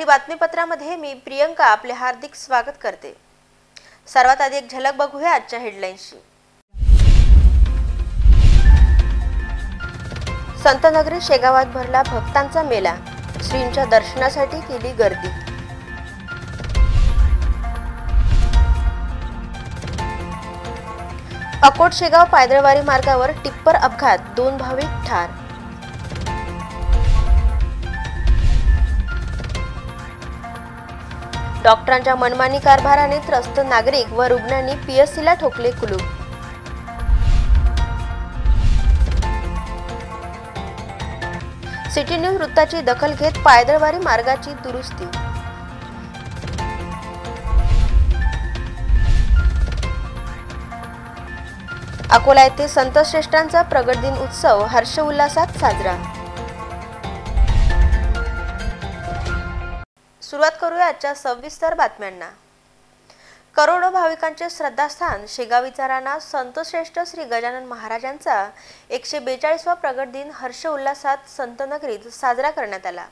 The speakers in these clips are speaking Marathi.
मराठी बातमीपत्रामध्ये मी प्रियंका आपले हार्दिक स्वागत करते. सर्वात आधी एक झलक बघूया आजच्या हेडलाईनशी. संतनगरी शेगावात भरला भक्तांचा मेला. श्रींच्या दर्शनासाठी केली गर्दी. अकोट शेगाव पायदळवारी मार्गावर टिप्पर अपघात दोन भाविक ठार. डॉक्टरांच्या मनमानी कारभाराने त्रस्त नागरिक व रुग्णांनी पीएससीला ठोकले कुलूप. सिटी न्यूज वृत्ताची दखल घेत पायदळवारी मार्गाची दुरुस्ती. अकोला येथे संतश्रेष्ठांचा प्रगट दिन उत्सव हर्षोल्लासात साजरा. सुरुवात करूया आजच्या सविस्तर बातम्यांना. करोडो भाविकांचे श्रद्धास्थान शेगाविचारांना संतश्रेष्ठ श्री गजानन महाराजांचा एकशे बेचाळीसवा प्रगट दिन हर्ष उल्हासात संतनगरीत साजरा करण्यात आला.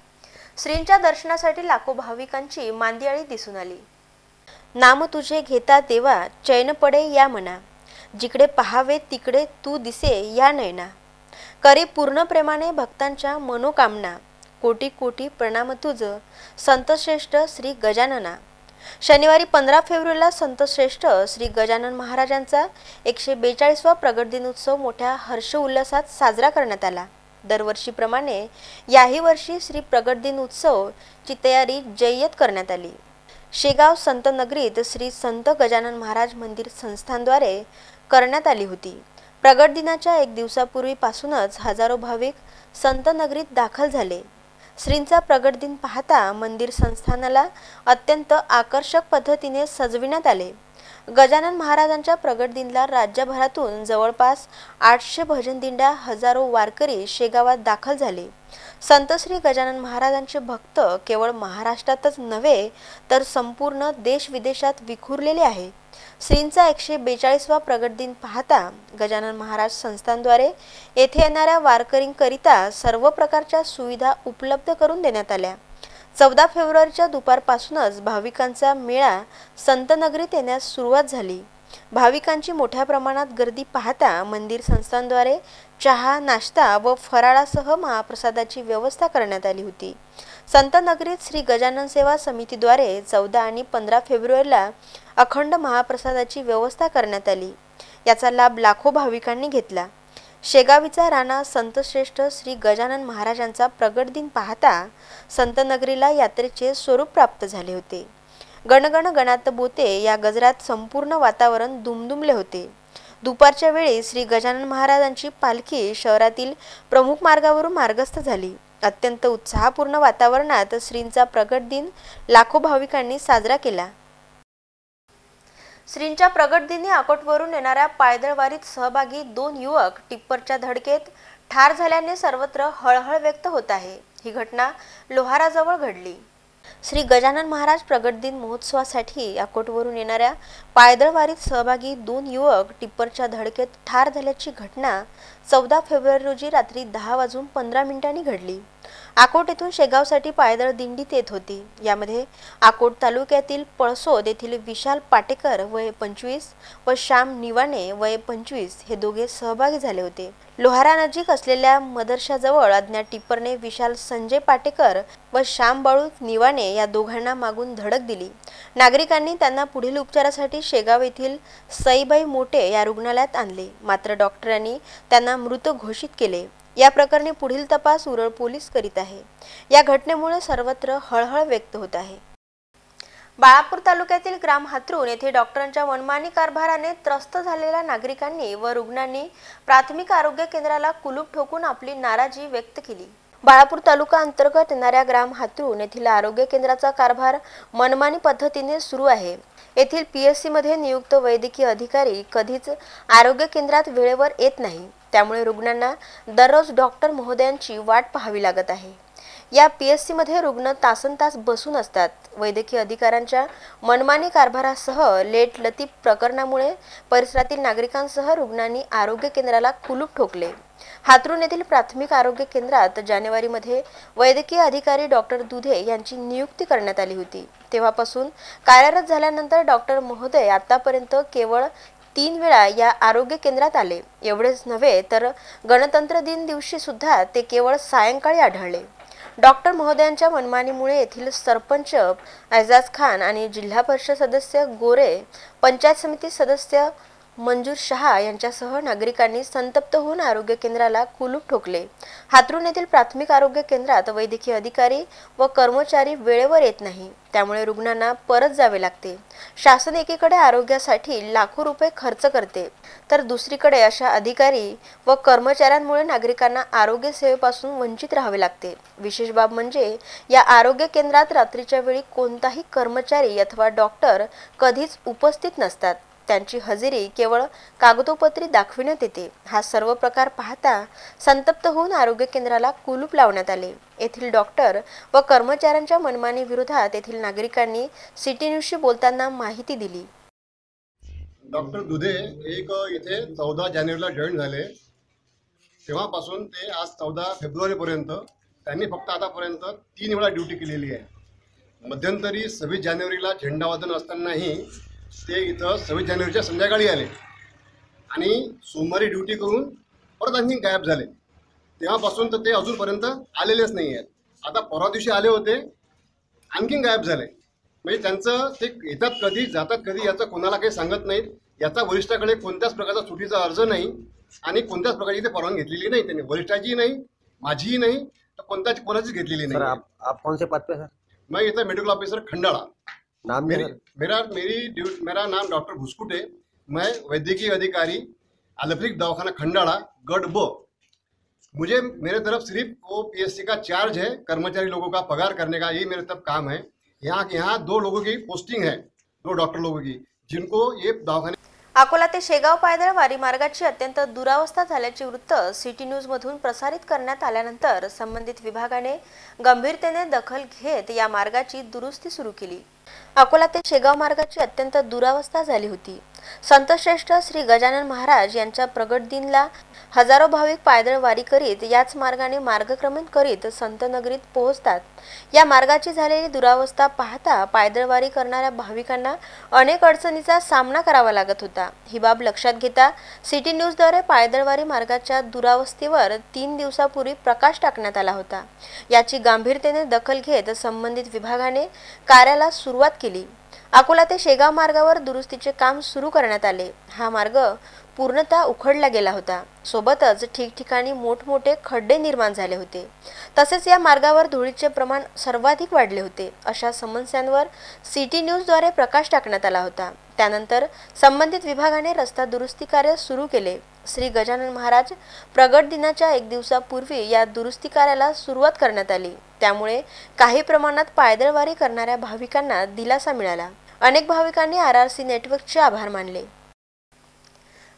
श्रींच्या दर्शनासाठी लाखो भाविकांची मांदियाळी दिसून आली. नाम तुझे घेता देवा चैन पडे या मना. जिकडे पहावे तिकडे तू दिसे या नयना करी पूर्ण प्रेमाने भक्तांच्या मनोकामना. कोटी कोटी प्रणाम तुझ संतश्रेष्ठ श्री गजानना. शनिवारी पंधरा फेब्रुवारीला संतश्रेष्ठ श्री गजानन महाराजांचा एकशे बेचाळीसवा प्रगट दिनोत्सव मोठ्या हर्ष उल्हासात साजरा करण्यात आला. दरवर्षीप्रमाणे याही वर्षी श्री प्रगट दिन उत्सव ची तयारी जय्यत करण्यात आली. शेगाव संत नगरीत श्री संत गजानन महाराज मंदिर संस्थांद्वारे करण्यात आली होती. प्रगट दिनाच्या एक दिवसापूर्वीपासूनच हजारो भाविक संत नगरीत दाखल झाले. श्रींचा प्रगट दिन पाहता मंदिर संस्थानाला अत्यंत आकर्षक पद्धतीने सजविण्यात आले. गजानन महाराजांच्या प्रगट दिनला राज्यभरातून जवळपास आठशे भजन दिंड्या हजारो वारकरी शेगावात दाखल झाले. संत श्री गजानन महाराजांचे भक्त केवळ महाराष्ट्रातच नव्हे तर संपूर्ण देश विदेशात विखुरलेले आहे. श्रींचा एकशे बेचाळीसवा प्रगट दिन पाहता गजानन महाराज संस्थांद्वारे येथे येणाऱ्या वारकरींकरिता सर्व प्रकारच्या सुविधा उपलब्ध करून देण्यात आल्या. चौदा फेब्रुवारीच्या दुपारपासूनच भाविकांचा मेळा संतनगरीत येण्यास सुरुवात झाली. भाविकांची मोठ्या प्रमाणात गर्दी पाहता मंदिर संस्थांद्वारे चहा नाश्ता व फराळासह महाप्रसादाची व्यवस्था करण्यात आली होती. संत नगरीत श्री गजानन सेवा समितीद्वारे चौदा आणि पंधरा फेब्रुवारीला अखंड महाप्रसादाची व्यवस्था करण्यात आली. याचा लाभ लाखो भाविकांनी घेतला. शेगावीचा राणा संतश्रेष्ठ श्री गजानन महाराजांचा प्रगट दिन पाहता संत नगरीला यात्रेचे स्वरूप प्राप्त झाले होते. गणगण गणात बोते या गजरात संपूर्ण वातावरण दुमदुमले होते. दुपारच्या वेळी श्री गजानन महाराजांची पालखी शहरातील प्रमुख मार्गावरून मार्गस्थ झाली. अत्यंत उत्साहपूर्ण वातावरणात श्रींचा प्रगट दिन लाखो भाविकांनी साजरा केला. श्रींच्या प्रगट दिनी अकोटवरून येणाऱ्या पायदळवारीत सहभागी दोन युवक टिप्परच्या धडकेत ठार झाल्याने सर्वत्र हळहळ व्यक्त होत आहे. ही घटना लोहाराजवळ घडली. श्री गजानन महाराज प्रगट दिन महोत्सवासाठी अकोटवरून येणाऱ्या पायदळवारीत सहभागी दोन युवक टिप्परच्या धडकेत ठार झाल्याची घटना चौदा फेब्रुवारी रोजी रात्री दहा वाजून पंधरा मिनिटांनी घडली. आकोट येथून शेगावसाठी पायदळ दिंडीत येत होती. यामध्ये आकोट तालुक्यातील पळसोद येथील विशाल पाटेकर वय पंचवीस व श्याम निवाणे वय पंचवीस हे दोघे सहभागी झाले होते. लोहारा नजीक असलेल्या मदरशाजवळ अज्ञात टिप्परने विशाल संजय पाटेकर व श्याम बाळू निवाणे या दोघांना मागून धडक दिली. नागरिकांनी त्यांना पुढील उपचारासाठी शेगाव येथील सईबाई मोठे या रुग्णालयात आणले. मात्र डॉक्टरांनी त्यांना मृत घोषित केले. या प्रकरणी पुढील तपास उरळ पोलीस करीत आहे. या घटनेमुळे सर्वत्र हळहळ व्यक्त होत आहे. बाळापूर तालुक्यातील ग्राम हातरून येथे डॉक्टरांच्या मनमानी कारभाराने त्रस्त झालेल्या नागरिकांनी व रुग्णांनी प्राथमिक आरोग्य केंद्राला कुलूप ठोकून आपली नाराजी व्यक्त केली. बाळापूर तालुका अंतर्गत येणाऱ्या ग्राम हातरून येथील आरोग्य केंद्राचा कारभार मनमानी पद्धतीने सुरू आहे. येथील पीएससी मध्ये नियुक्त वैद्यकीय अधिकारी कधीच आरोग्य केंद्रात वेळेवर येत नाही. त्यामुळे रुग्णांना दररोज डॉक्टर महोदयांची वाट पाहावी लागत आहे. या पी एस सीमध्ये रुग्ण तासन तास बसून असतात. वैद्यकीय अधिकाऱ्यांच्या मनमानी कारभारासह लेट लतीफ प्रकरणामुळे परिसरातील नागरिकांसह रुग्णांनी आरोग्य केंद्राला कुलूप ठोकले. हातरून येथील प्राथमिक आरोग्य केंद्रात जानेवारीमध्ये वैद्यकीय अधिकारी डॉक्टर दुधे यांची नियुक्ती करण्यात आली होती. तेव्हापासून कार्यरत झाल्यानंतर डॉक्टर महोदय आतापर्यंत केवळ तीन वेळा या आरोग्य केंद्रात आले. एवढेच नव्हे तर गणतंत्र दिन दिवशी सुद्धा ते केवळ सायंकाळी आढळले. डॉक्टर महोदयांच्या मनमानीमुळे येथील सरपंच ऐजाज खान आणि जिल्हा परिषद सदस्य गोरे पंचायत समिती सदस्य मंजूर शहा यांच्यासह नागरिकांनी संतप्त होऊन आरोग्य केंद्राला कुलूप ठोकले. हातरून येथील प्राथमिक आरोग्य केंद्रात वैद्यकीय अधिकारी व कर्मचारी वेळेवर येत नाही. त्यामुळे रुग्णांना परत जावे लागते. शासन एकीकडे आरोग्यासाठी लाखो रुपये खर्च करते. तर दुसरीकडे अशा अधिकारी व कर्मचाऱ्यांमुळे नागरिकांना आरोग्य सेवेपासून वंचित राहावे लागते. विशेष बाब म्हणजे या आरोग्य केंद्रात रात्रीच्या वेळी कोणताही कर्मचारी अथवा डॉक्टर कधीच उपस्थित नसतात. त्यांची हजेरी केवळ कागदोपत्री दाखविण्यात येते. हा सर्व प्रकार पाहता संतप्त होऊन आरोग्य केंद्राला कुलूप लावण्यात आले. येथील डॉक्टर व कर्मचाऱ्यांच्या मनमानी विरोधात येथील नागरिकांनी सिटी न्यूजशी बोलताना माहिती दिली. डॉक्टर दुधे एक इथे चौदा जानेवारीला जॉईन झाले. तेव्हापासून ते आज चौदा फेब्रुवारीपर्यंत त्यांनी फक्त आतापर्यंत तीन वेळा ड्युटी केलेली आहे. मध्यंतरी सव्वीस जानेवारीला झेंडावादन असतानाही ते इथं सव्वीस जानेवारीच्या संध्याकाळी आले. आणि सोमवारी ड्युटी करून परत आणखी गायब झाले. तेव्हापासून तर ते अजूनपर्यंत आलेलेच नाही आहेत. आता परवा दिवशी आले होते आणखीन गायब झाले. म्हणजे त्यांचं ते येतात कधी जातात कधी याचं कोणाला काही सांगत नाहीत. याचा वरिष्ठाकडे कोणत्याच प्रकारचा सुटीचा अर्ज नाही. आणि कोणत्याच प्रकारची ते परवानगी घेतलेली नाही. त्यांनी वरिष्ठाचीही नाही माझीही नाही तर कोणत्याची कोणाचीच घेतलेली नाही. आप आप कौन से पद पे सर? मैं इथं मेडिकल ऑफिसर खंडाळा. नाम मेरी मेरा मेरी मेरा नाम डॉक्टर भुसकुट है। मैं वैद्यकीय अधिकारी आलफ्रिक दवाखाना खंडाड़ा गढ़ ब मुझे मेरे तरफ सिर्फ वो पीएससी का चार्ज है कर्मचारी लोगों का पगार करने का यही मेरे तरफ काम है। यहाँ यहाँ दो लोगों की पोस्टिंग है दो डॉक्टर लोगों की जिनको ये दवाखाने अकोला ते शेगाव पायदळ वारी मार्गाची अत्यंत दुरावस्था झाल्याचे वृत्त सिटी न्यूजमधून प्रसारित करण्यात आल्यानंतर संबंधित विभागाने गंभीरतेने दखल घेत या मार्गाची दुरुस्ती सुरू केली. अकोला ते शेगाव मार्गाची अत्यंत दुरावस्था झाली होती. संतश्रेष्ठ श्री गजानन महाराज यांच्या प्रगट दिनला हजारो भाविक पायदळ वारी करीत याच मार्गाने मार्गक्रमण करीत संत नगरीत पोहोचतात. या मार्गाची झालेली दुरावस्था पाहता पायदळवारी करणाऱ्या भाविकांना अनेक अडचणीचा सामना करावा लागत होता. ही बाब लक्षात घेता सिटी न्यूजद्वारे पायदळवारी मार्गाच्या दुरावस्थेवर तीन दिवसापूर्वी प्रकाश टाकण्यात आला होता. याची गांभीरतेने दखल घेत संबंधित विभागाने कार्याला सुरू सुरुवात केली. अकोला ते शेगाव मार्गावर दुरुस्तीचे काम सुरू करण्यात आले. हा मार्ग पूर्णतः उखडला गेला होता. सोबतच ठिकठिकाणी मोठमोठे खड्डे निर्माण झाले होते. तसेच या मार्गावर धुळीचे प्रमाण सर्वाधिक वाढले होते अशा समस्यांवर सिटी न्यूजद्वारे प्रकाश टाकण्यात आला होता. त्यानंतर संबंधित विभागाने रस्ता दुरुस्ती कार्य सुरू केले. श्री गजानन महाराज प्रगट दिनाच्या एक दिवसापूर्वी या दुरुस्ती कार्याला सुरुवात करण्यात आली. त्यामुळे काही प्रमाणात पायदळवारी करणाऱ्या भाविकांना दिलासा मिळाला. अनेक भाविकांनी आर आर सी नेटवर्कचे आभार मानले.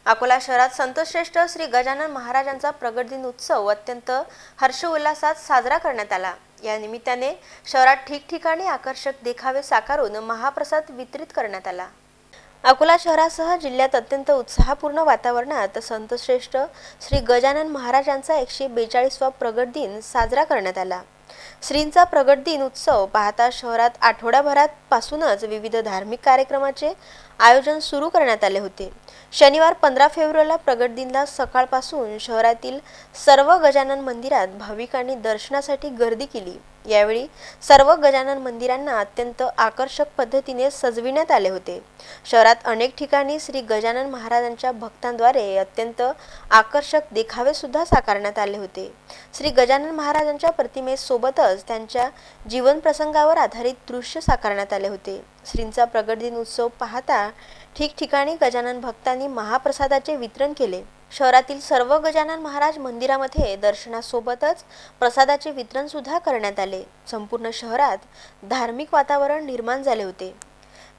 अकोला शहरात संतश्रेष्ठ श्री गजानन महाराजांचा प्रगट दिन उत्सव अत्यंत हर्षोल्लासात साजरा करण्यात आला. या निमित्ताने शहरात ठिकठिकाणी आकर्षक देखावे साकारून महाप्रसाद वितरित करण्यात आला. अकोला शहरासह जिल्ह्यात अत्यंत उत्साहपूर्ण वातावरणात संतश्रेष्ठ श्री गजानन महाराजांचा एकशे बेचाळीसवा प्रगट दिन साजरा करण्यात आला. श्रींचा प्रगट दिन उत्सव पाहता शहरात आठवड्याभरात पासूनच विविध धार्मिक कार्यक्रमाचे आयोजन सुरू करण्यात आले होते. शनिवार पंधरा फेब्रुवारीला प्रगट दिनला सकाळपासून शहरातील सर्व गजानन मंदिरात भाविकांनी दर्शनासाठी गर्दी केली. यावेळी सर्व गजानन मंदिरांना अत्यंत आकर्षक पद्धतीने सजविण्यात आले होते. शहरात अनेक ठिकाणी श्री गजानन महाराजांच्या भक्तांद्वारे अत्यंत आकर्षक देखावे सुद्धा साकारण्यात आले होते. श्री गजानन महाराजांच्या प्रतिमेसोबतच त्यांच्या जीवन प्रसंगावर आधारित दृश्य साकारण्यात आले होते. श्रींचा प्रगट दिन उत्सव पाहता ठिकठिकाणी गजानन भक्तांनी महाप्रसादाचे वितरण केले. शहरातील सर्व गजानन महाराज मंदिरामध्ये दर्शनासोबतच प्रसादाचे वितरण सुद्धा करण्यात आले. संपूर्ण शहरात धार्मिक वातावरण निर्माण झाले होते.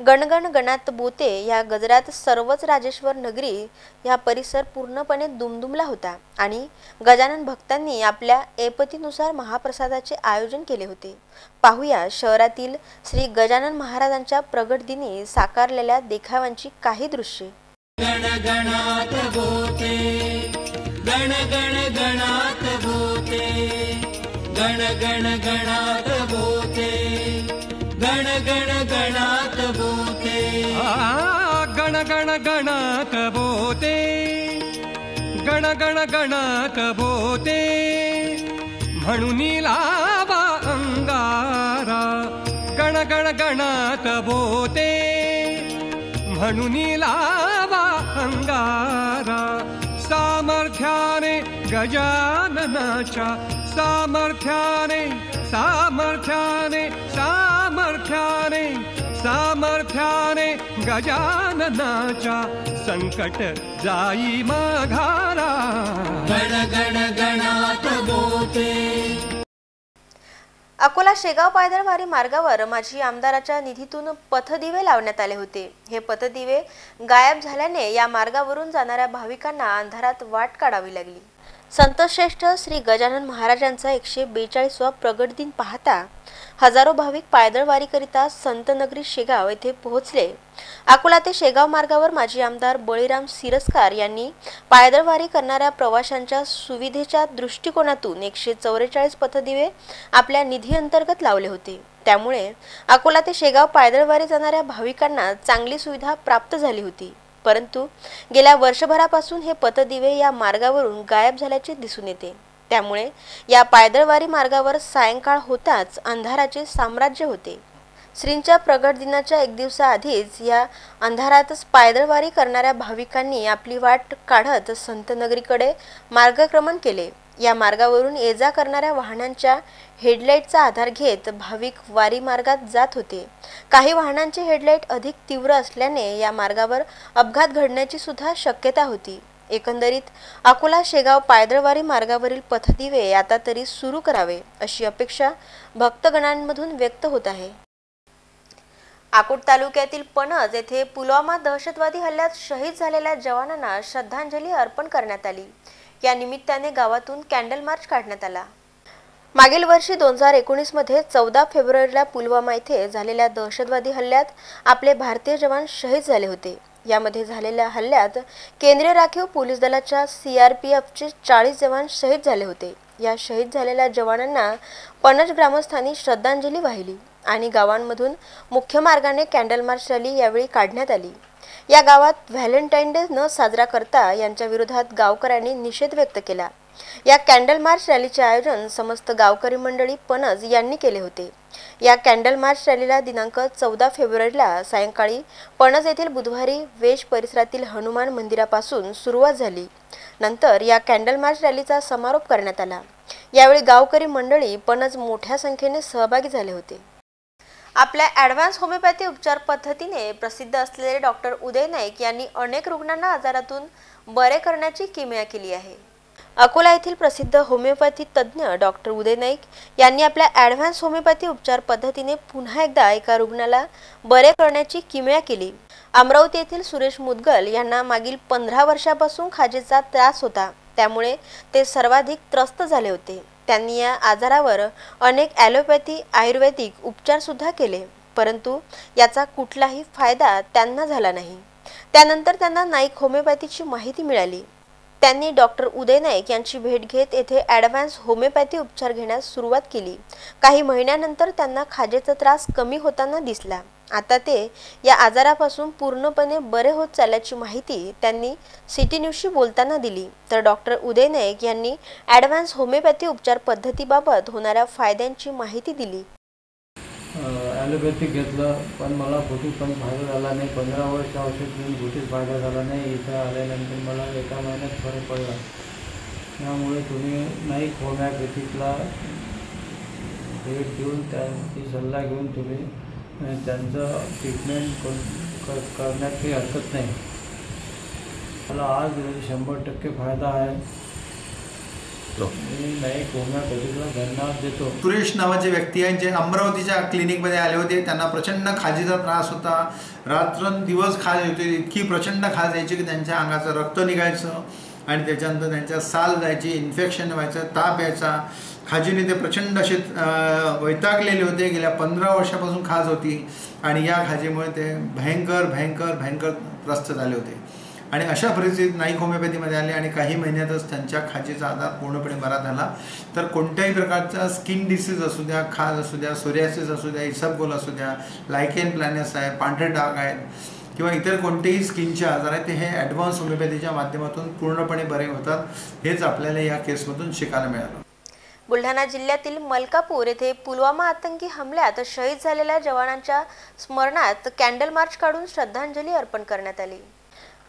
गणगण गणात बोते या गजरात सर्वच राजेश्वर नगरी हा परिसर पूर्णपणे दुमदुमला होता आणि गजानन भक्तांनी आपल्या ऐपतीनुसार महाप्रसादाचे आयोजन केले होते. पाहूया शहरातील श्री गजानन महाराजांच्या प्रगटदिनी साकारलेल्या देखाव्यांची काही दृश्ये. गण गणात गण गण गणात गण गण गणात गण गण गणात गण गण गणात बोते. गण गण गणात बोते. म्हणून लावा अंगारा. गण गण गणात बोते. म्हणून लावा अंगारा. सामर्थ्याने गजाननाच्या सामर्थ्याने सामर्थ्याने सामर्थ्याने सामर्थ्याने गजाननाच्या संकट जाई माघारा. गण गण गणात बोते अकोला शेगाव पायदळवारी मार्गावर माजी आमदाराच्या निधीतून पथदिवे लावण्यात आले होते. हे पथदिवे गायब झाल्याने या मार्गावरून जाणाऱ्या भाविकांना अंधारात वाट काढावी लागली. संतश्रेष्ठ श्री गजानन महाराजांचा एकशे बेचाळीसवा प्रगट दिन पाहता हजारो भाविक पायदळवारीकरिता संतनगरी शेगाव येथे पोहोचले. अकोला ते शेगाव मार्गावर माजी आमदार बळीराम सिरस्कार यांनी पायदळवारी करणाऱ्या प्रवाशांच्या सुविधेच्या दृष्टिकोनातून एकशे चौवेचाळीस पथदिवे आपल्या निधी अंतर्गत लावले होते. त्यामुळे अकोला ते शेगाव पायदळवारी जाणाऱ्या भाविकांना चांगली सुविधा प्राप्त झाली होती. परंतु गेल्या वर्षभरापासून हे पथदिवे या मार्गावरून गायब झाल्याचे दिसून येते. त्यामुळे या पायदळवारी मार्गावर सायंकाळ होताच अंधाराचे साम्राज्य होते. श्रींच्या प्रगट दिनाच्या एक दिवसाआधीच या अंधारातच पायदळवारी करणाऱ्या भाविकांनी आपली वाट काढत संतनगरीकडे मार्गक्रमण केले. या मार्गावरून ये जा करणाऱ्या वाहनांच्या हेडलाईटचा आधार घेत भाविक वारी मार्गात जात होते. काही वाहनांचे हेडलाईट अधिक तीव्र असल्याने या मार्गावर अपघात घडण्याची सुद्धा शक्यता होती. एकंदरीत अकोला शेगाव पायदळवारी मार्गावरील पथदिवे आता तरी सुरू करावे अशी अपेक्षा भक्तगणांमधून व्यक्त होत आहे. आकोट तालुक्यातील पणज येथे पुलवामा दहशतवादी हल्ल्यात शहीद झालेल्या जवानांना श्रद्धांजली अर्पण करण्यात आली. या निमित्ताने गावातून कॅन्डल मार्च काढण्यात आला. मागील वर्षी दोन हजार एकोणीसमध्ये चौदा फेब्रुवारीला पुलवामा येथे झालेल्या दहशतवादी हल्ल्यात आपले भारतीय जवान शहीद झाले होते. यामध्ये झालेल्या हल्ल्यात केंद्रीय राखीव पोलीस दलाच्या सीआरपीएफचे चाळीस जवान शहीद झाले होते. या शहीद झालेल्या जवानांना पणज ग्रामस्थांनी श्रद्धांजली वाहिली आणि गावांमधून मुख्य मार्गाने कॅन्डल मार्च रॅली यावेळी काढण्यात आली. या गावात व्हॅलेंटाईन डे न साजरा करता यांच्या विरोधात गावकऱ्यांनी निषेध व्यक्त केला. या कॅन्डल मार्च रॅलीचे आयोजन समस्त गावकरी मंडळी पणज यांनी केले होते. या कॅन्डल मार्च रॅलीला दिनांक चौदा फेब्रुवारीला सायंकाळी पणज येथील बुधवारी वेश परिसरातील हनुमान मंदिरापासून सुरुवात झाली. नंतर या कॅन्डल मार्च रॅलीचा समारोप करण्यात आला. यावेळी गावकरी मंडळी पणज मोठ्या संख्येने सहभागी झाले होते. आपल्या ॲडव्हान्स होमिओपॅथी उपचार पद्धतीने प्रसिद्ध असलेले डॉक्टर उदय नाईक यांनी अनेक रुग्णांना आजारातून बरे करण्याची किमया केली आहे. अकोला येथील प्रसिद्ध होमिओपॅथी तज्ज्ञ डॉक्टर उदय नाईक यांनी आपल्या ॲडव्हान्स होमिओपॅथी उपचार पद्धतीने पुन्हा एकदा एका रुग्णाला बरे करण्याची किमया केली. अमरावती येथील सुरेश मुदगल यांना मागील पंधरा वर्षापासून खाजेचा त्रास होता. त्यामुळे ते सर्वाधिक त्रस्त झाले होते. त्यांनी या आजारावर अनेक ॲलोपॅथी आयुर्वेदिक उपचारसुद्धा केले. परंतु याचा कुठलाही फायदा त्यांना झाला नाही. त्यानंतर त्यांना नाईक होमिओपॅथीची माहिती मिळाली. त्यांनी डॉक्टर उदय नाईक यांची भेट घेत येथे ॲडव्हान्स होमिओपॅथी उपचार घेण्यास सुरुवात केली. काही महिन्यानंतर त्यांना खाजेचा त्रास कमी होताना दिसला. आता ते या आजारापासून पूर्णपणे बरे होत चालल्याची माहिती त्यांनी सिटी न्यूजशी बोलताना दिली. तर डॉक्टर उदय नाईक यांनी ॲडव्हान्स होमिओपॅथी उपचार पद्धतीबाबत होणाऱ्या फायद्यांची माहिती दिली. ॲलोपॅथिक घेतलं पण मला कुठेच पण फायदा झाला नाही. पंधरा वर्ष औषध घेऊन कुठेच फायदा झाला नाही. इथं आल्यानंतर मला एका महिन्यात फरक पडला. त्यामुळे तुम्ही नाही होमिओपॅथिकला भेट देऊन त्यांची सल्ला घेऊन तुम्ही त्यांचं ट्रीटमेंट कर कर- करण्यात काही हरकत नाही. मला आज शंभर टक्के फायदा आहे मी नाईक होमिओपॅथीला घरनाव देतो सुरेश नावाचे व्यक्ती आहेत जे अमरावतीच्या क्लिनिकमध्ये आले होते. त्यांना प्रचंड खाजीचा त्रास होता. रात्रंदिवस खाज होती. इतकी प्रचंड खाज यायची की त्यांच्या अंगाचं रक्त निघायचं आणि त्याच्यानंतर त्यांच्या साल जायची इन्फेक्शन व्हायचं ताप यायचा. खाजीने ते प्रचंड असे वैतागलेले होते. गेल्या पंधरा वर्षापासून खाज होती. आणि या खाजीमुळे ते भयंकर भयंकर भयंकर त्रस्त झाले होते. आणि अशा परिस्थितीत नाईक होमिओपॅथीमध्ये आले आणि काही महिन्यातच त्यांच्या खाजेचा आजार पूर्णपणे बरा झाला. तर कोणत्याही प्रकारचा स्किन डिसीज असू द्या खाज असू द्या सोरियासिस असू द्या इसबगोल असू द्या लायकेन प्लॅनस आहे पांढरे डाग आहेत किंवा इतर कोणतेही स्किनचे आजार आहेत ते हे ॲडव्हान्स होमिओपॅथीच्या माध्यमातून पूर्णपणे बरे होतात हेच आपल्याला या केसमधून शिकायला मिळालं. बुलढाणा जिल्ह्यातील मलकापूर येथे पुलवामा आतंकी हमल्यात शहीद झालेल्या जवानांच्या स्मरणात कॅन्डल मार्च काढून श्रद्धांजली अर्पण करण्यात आली.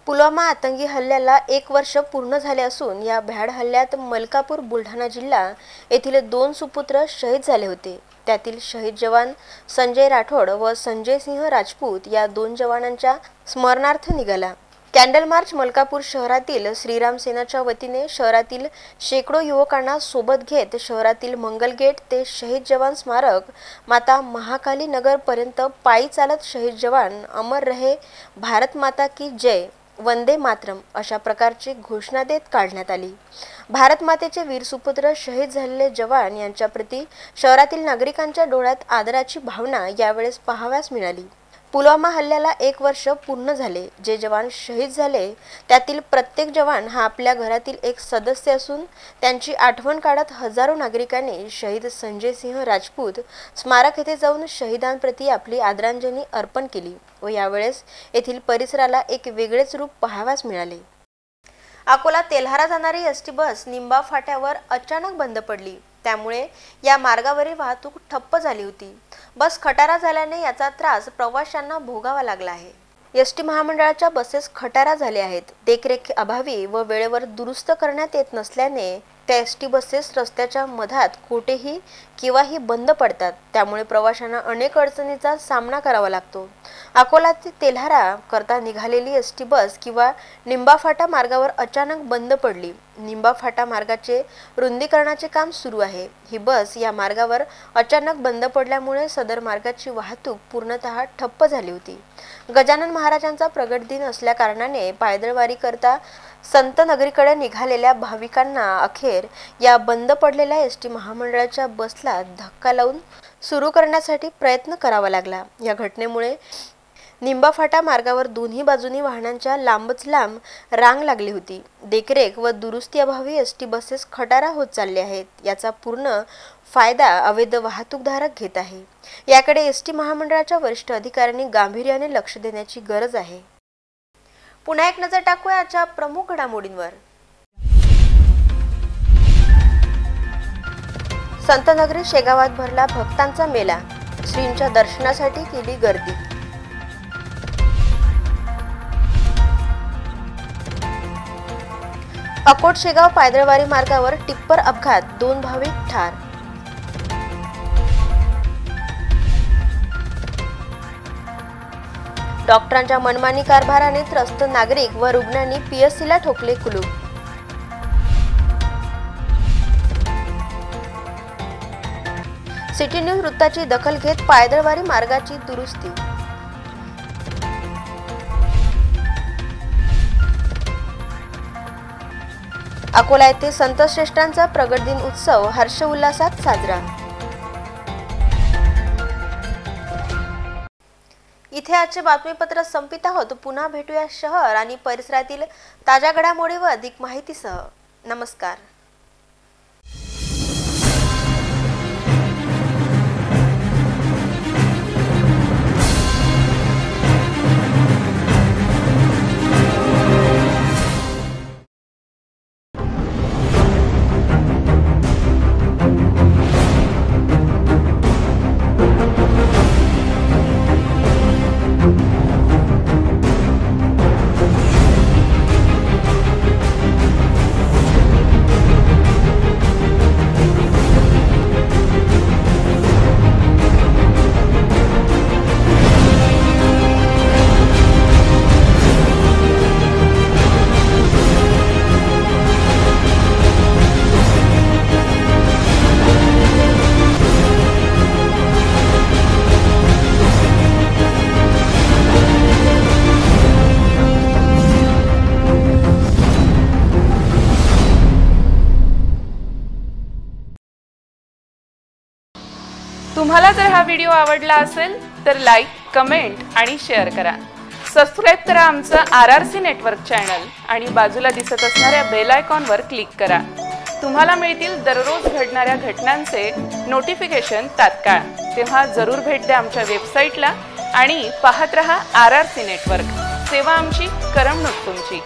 पुलवामा आतंकी हल्ल्याला एक वर्ष पूर्ण झाले असून या भ्याड हल्ल्यात मलकापूर बुलढाणा जिल्हा येथील दोन सुपुत्र शहीद झाले होते. त्यातील शहीद जवान संजय राठोड व संजय सिंह राजपूत या दोन जवानांच्या स्मरणार्थ निघाला. कॅन्डल मार्च मलकापूर शहरातील श्रीराम सेनाच्या वतीने शहरातील शेकडो युवकांना सोबत घेत शहरातील मंगलगेट ते शहीद जवान स्मारक माता महाकाली नगरपर्यंत पायी चालत शहीद जवान अमर रहे भारत माता की जय वंदे मातरम अशा प्रकारची घोषणा देत काढण्यात आली. भारत मातेचे वीर सुपुत्र शहीद झालेले जवान यांच्या प्रती शहरातील नागरिकांच्या डोळ्यात आदराची भावना यावेळेस पाहाव्यास मिळाली. पुलवामा हल्ल्याला एक वर्ष पूर्ण झाले. जे जवान शहीद झाले त्यातील प्रत्येक जवान हा आपल्या घरातील एक सदस्य असून त्यांची आठवण काढत हजारो नागरिकांनी शहीद संजय सिंह राजपूत स्मारक येथे जाऊन शहीदांप्रती आपली आदरांजली अर्पण केली व यावेळेस येथील परिसराला एक वेगळेच रूप पाहावास मिळाले. अकोला तेल्हारा जाणारी एस टी बस निंबा फाट्यावर अचानक बंद पडली. त्यामुळे या मार्गावरील वाहतूक ठप्प झाली होती. बस खटारा झाल्याने याचा त्रास प्रवाशांना भोगावा लागला आहे. एस टी महामंडळाच्या बसेस खटारा झाल्या आहेत. देखरेख अभावी व वेळेवर दुरुस्त करण्यात येत नसल्याने त्या एस टी बसेस रस्त्याच्या मधात कोठेही किंवाही बंद पडतात. त्यामुळे प्रवाशांना अनेक अडचणीचा सामना करावा लागतो. अकोला ते तेल्हारा करता निघालेली एस टी बस किंवा निंबा फाटा मार्गावर अचानक बंद पडली. निंबा फाटा मार्गाचे रुंदीकरणाचे काम सुरू आहे. ही बस या मार्गावर अचानक बंद पडल्यामुळे सदर मार्गाची वाहतूक पूर्णतः ठप्प झाली होती. गजानन महाराजांचा प्रगट दिन असल्या कारणाने पायदळवारी करता संत नगरीकडे निघालेल्या भाविकांना अखेर या बंद पडलेल्या एस टी महामंडळाच्या बसला धक्का लावून सुरू करण्यासाठी प्रयत्न करावा लागला. या घटनेमुळे निंबाफाटा मार्गावर दोन्ही बाजूनी वाहनांच्या लांबच लांब रांग लागली होती. देखरेख व दुरुस्ती अभावी एस टी बसेस खटारा होत चालले आहेत. याचा पूर्ण फायदा अवैध वाहतूकधारक घेत आहे. याकडे एस टी महामंडळाच्या वरिष्ठ अधिकाऱ्यांनी गांभीर्याने लक्ष देण्याची गरज आहे. पुन्हा एक नजर टाकूया आजच्या प्रमुख घडामोडींवर. संतनगरी शेगावात भरला भक्तांचा मेला. श्रींच्या दर्शनासाठी केली गर्दी. अकोट शेगाव पायदळवारी मार्गावर टिप्पर अपघात दोन भाविक ठार. डॉक्टरांच्या मनमानी कारभाराने त्रस्त नागरिक व रुग्णांनी पीएससीला ठोकले कुलूप. सिटी न्यूज वृत्ताची दखल घेत पायदळवारी मार्गाची दुरुस्ती. अकोला येथे संतश्रेष्ठांचा प्रगट दिन उत्सव हर्ष उल्हासात साजरा. आजचे बातमीपत्र संपित आहोत. पुन्हा भेटूया शहर आणि परिसरातील ताज्या घडामोडीवर अधिक माहितीसह. नमस्कार. तुम्हाला जर हा व्हिडिओ आवडला असेल तर लाईक कमेंट आणि शेअर करा. सबस्क्राईब करा आमचं R R C network channel आणि बाजूला दिसत असणाऱ्या बेल आयकॉनवर क्लिक करा. तुम्हाला मिळतील दररोज घडणाऱ्या घटनांचे नोटिफिकेशन तात्काळ. तेव्हा जरूर भेट द्या आमच्या वेबसाईटला आणि पाहत रहा आर आर सी नेटवर्क सेवा आमची करमणूक तुमची.